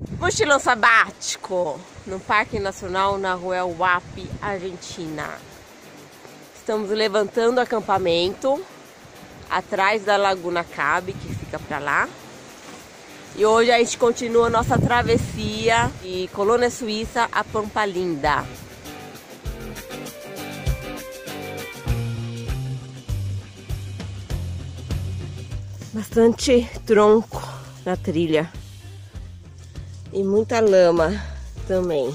Mochilão sabático no Parque Nacional na Rua Huapi, Argentina. Estamos levantando acampamento atrás da Laguna Cabe, que fica para lá. E hoje a gente continua nossa travessia de Colônia Suíça a Pampa Linda. Bastante tronco na trilha e muita lama também.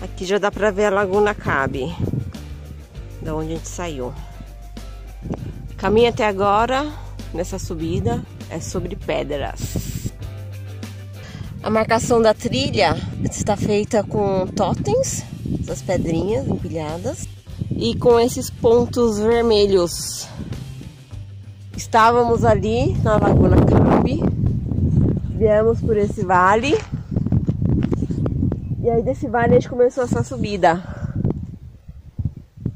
Aqui já dá pra ver a Laguna Cabe, da onde a gente saiu. Caminho até agora, nessa subida, é sobre pedras. A marcação da trilha está feita com totens, essas pedrinhas empilhadas, e com esses pontos vermelhos Estávamos ali na Laguna Cabe, viemos por esse vale e aí desse vale a gente começou essa subida.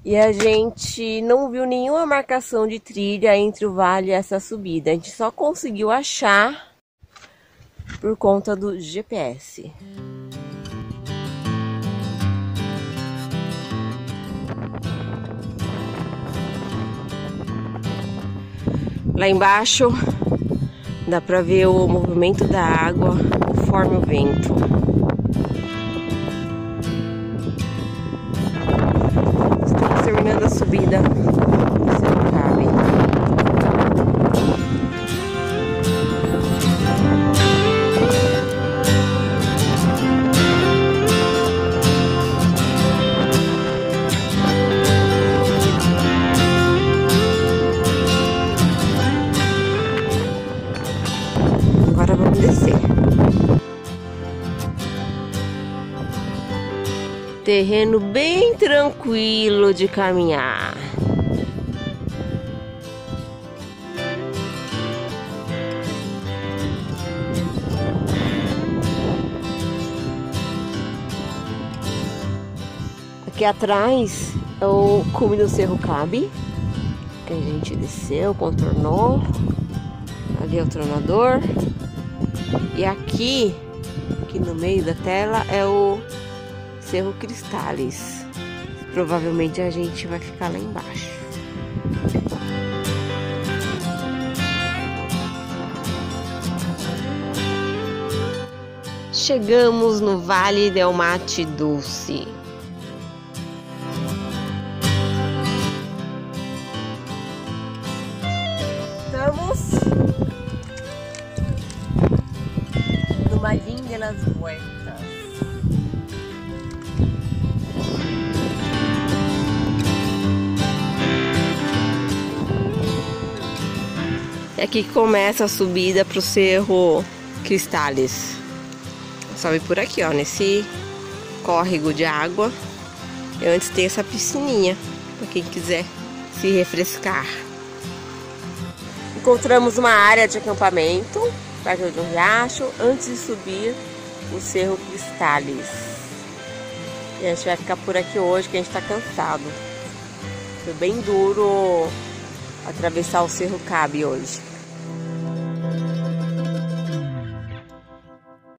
E a gente não viu nenhuma marcação de trilha entre o vale e essa subida. A gente só conseguiu achar por conta do GPS. Lá embaixo dá para ver o movimento da água conforme o vento. Estamos terminando a subida. Terreno bem tranquilo de caminhar. Aqui atrás é o cume do Cerro Cabe, que a gente desceu, contornou. Ali é o tronador. E aqui, aqui no meio da tela, é o Cerro Cristales. Provavelmente a gente vai ficar lá embaixo. Chegamos no Vale del Mate Dulce. Estamos no Malin de las É aqui que começa a subida pro Cerro Cristales. Sobe por aqui, ó, nesse córrego de água. E antes tem essa piscininha, para quem quiser se refrescar. Encontramos uma área de acampamento, perto de um riacho, antes de subir o Cerro Cristales. E a gente vai ficar por aqui hoje, que a gente tá cansado. Foi bem duro atravessar o Cerro Cabe hoje.